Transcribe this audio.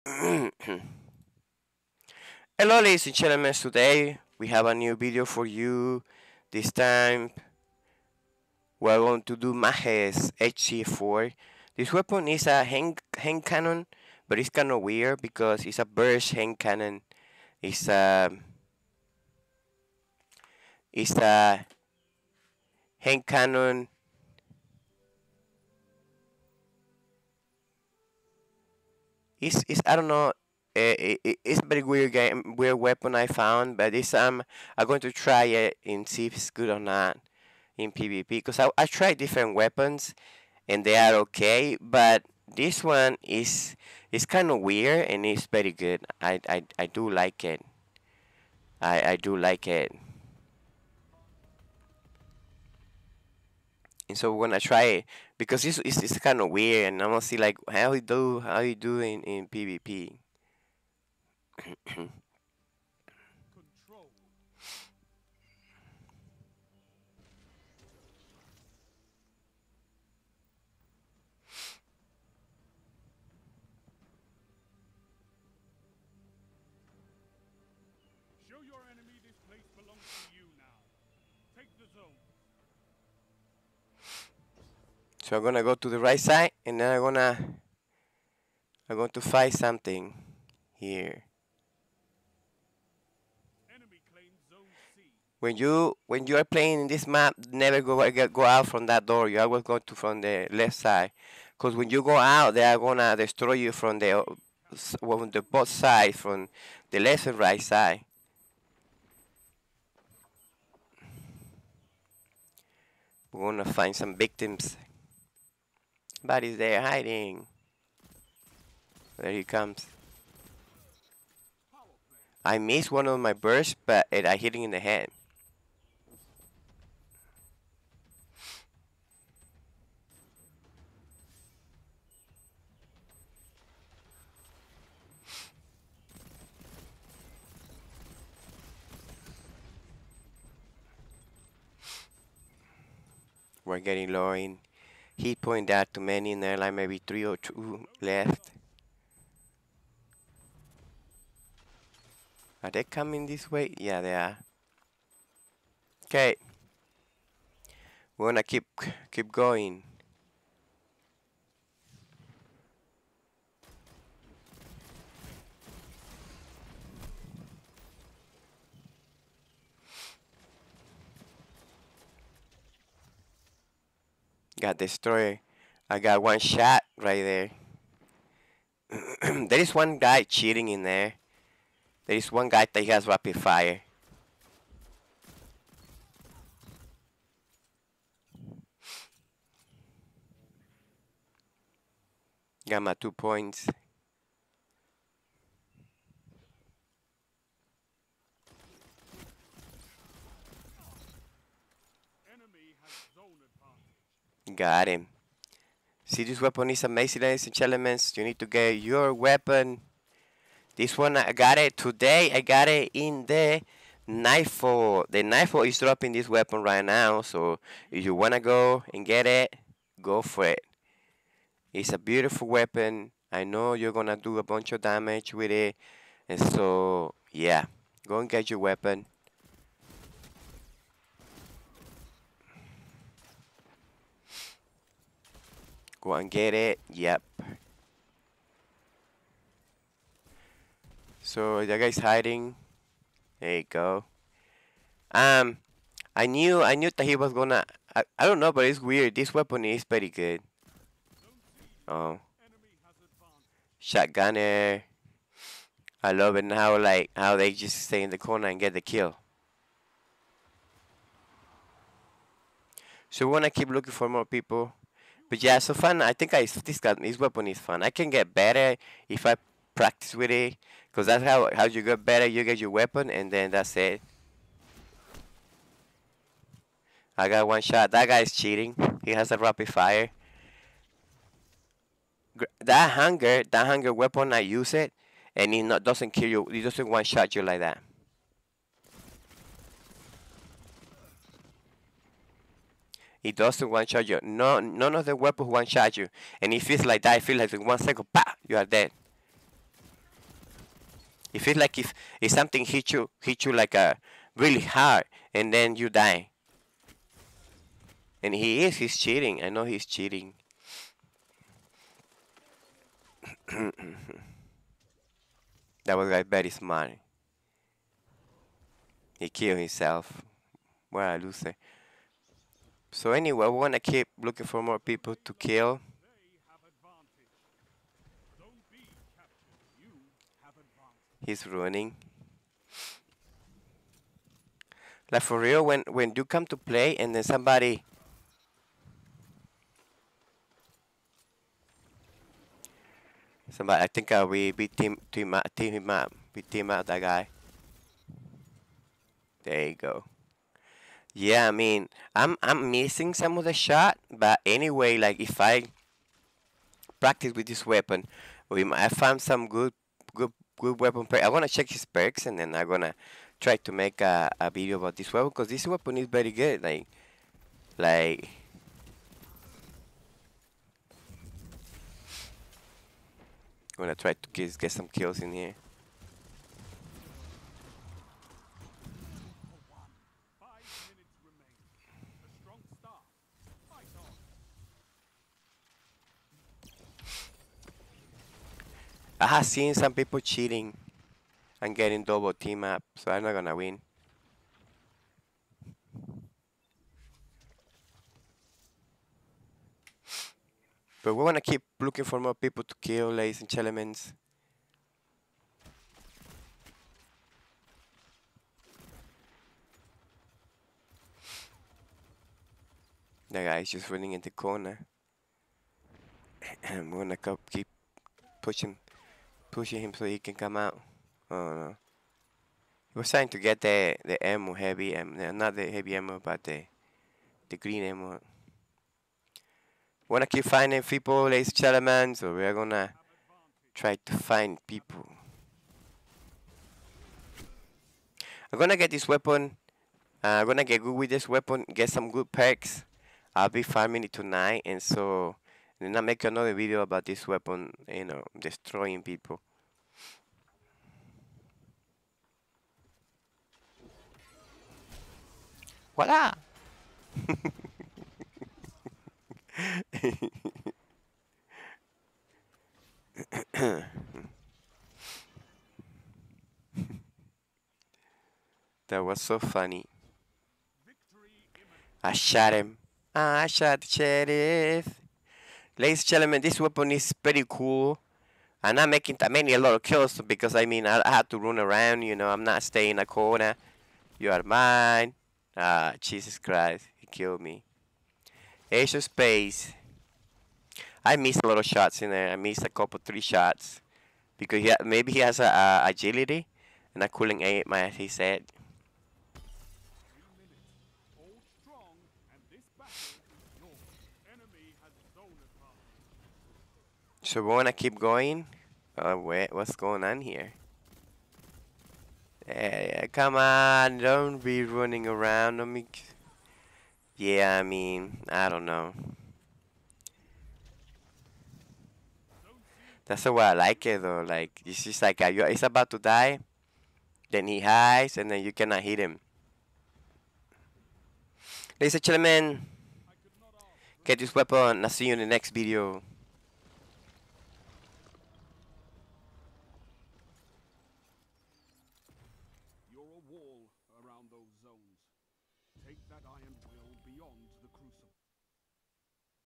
Hello ladies and gentlemen, today we have a new video for you. This time we're going to do Maahes HC4. This weapon is a hand, hand cannon, but it's kind of weird because it's a burst hand cannon. It's a, it's a hand cannon it's, it's I don't know it, it, it's a very weird game weird weapon I found but it's um I'm going to try it and see if it's good or not in PvP because I, I tried different weapons and they are okay but this one is is kind of weird and it's very good. I, I, I do like it. I, I do like it and so we're gonna try it because it's, it's, it's kind of weird and I'm gonna see like how you do how you do in, in PvP Show your enemy this place belongs to you now. Take the zone. So I'm gonna go to the right side and then I'm gonna I'm going to find something here. When you when you are playing in this map, never go go out from that door. You always go to from the left side, because when you go out, they are gonna destroy you from the from the both sides, from the left and right side. We're gonna find some victims. Somebody's there hiding. There he comes. I missed one of my bursts, but it, I hit him in the head. We're getting low in hit point that too many in there, like maybe three or two left. Are they coming this way? Yeah, they are. Okay. We're gonna keep keep going. Got destroyed. I got one shot right there. there is one guy cheating in there. There is one guy that has rapid fire. Got my two points. Got him. See, this weapon is amazing, ladies and gentlemen. You need to get your weapon. This one, I got it today. I got it in the Nightfall. The Nightfall is dropping this weapon right now. So if you want to go and get it, go for it. It's a beautiful weapon. I know you're going to do a bunch of damage with it. And so, yeah, go and get your weapon. Go and get it. Yep. So that guy's hiding. There you go. Um, I knew I knew that he was gonna. I, I don't know, but it's weird. This weapon is pretty good. Oh, shotgunner. I love it how like how they just stay in the corner and get the kill. So we wanna keep looking for more people. But yeah, so fun. I think I this gun this weapon is fun. I can get better if I practice with it, cause that's how how you get better. You get your weapon, and then that's it. I got one shot. That guy's cheating. He has a rapid fire. That hunger, that hunger weapon, I use it, and it not doesn't kill you. It doesn't one shot you like that. It doesn't one shot you. No, none of the weapons one shot you. And it feels like that. It feels like in one second, pa, you are dead. It feels like if if something hit you hit you like a really hard and then you die. And he is he's cheating. I know he's cheating. that was like very smart. He killed himself. Well, a loser. So anyway, we wanna keep looking for more people to kill. He's ruining. Like for real, when when you come to play and then somebody somebody I think uh, we we team team up team him up. We team out that guy. There you go. Yeah, I mean I'm I'm missing some of the shot, but anyway, like if I practice with this weapon, we I found some good good good weapon perk. I wanna check his perks and then I'm gonna try to make a, a video about this weapon because this weapon is very good. Like like I'm gonna try to get, get some kills in here. I have seen some people cheating and getting double team up, so I'm not gonna win. But we wanna keep looking for more people to kill, ladies and gentlemen. The guy is just running in the corner. I'm gonna keep pushing pushing him so he can come out. Oh no. He was trying to get the the ammo heavy ammo not the heavy ammo but the the green ammo. Wanna keep finding people, ladies and gentlemen, so we're gonna try to find people. I'm gonna get this weapon. Uh, I'm gonna get good with this weapon, get some good perks. I'll be farming it tonight, and so then I'll make another video about this weapon, you know, destroying people. Voila! that was so funny. I shot him. I shot the sheriff. Ladies and gentlemen, this weapon is pretty cool. I'm not making that many a lot of kills because I mean I, I had to run around, you know, I'm not staying in a corner. You are mine. Ah, Jesus Christ, he killed me. Of Space. I missed a lot of shots in there. I missed a couple, three shots. Because he maybe he has a, a agility and I couldn't aim my he said. So we wanna keep going? Uh, wait, what's going on here? Yeah, come on, don't be running around. on me. Yeah, I mean, I don't know. That's the way I like it though. Like it's just like uh, you he's about to die, then he hides, and then you cannot hit him. Ladies and gentlemen, get this weapon. I'll see you in the next video.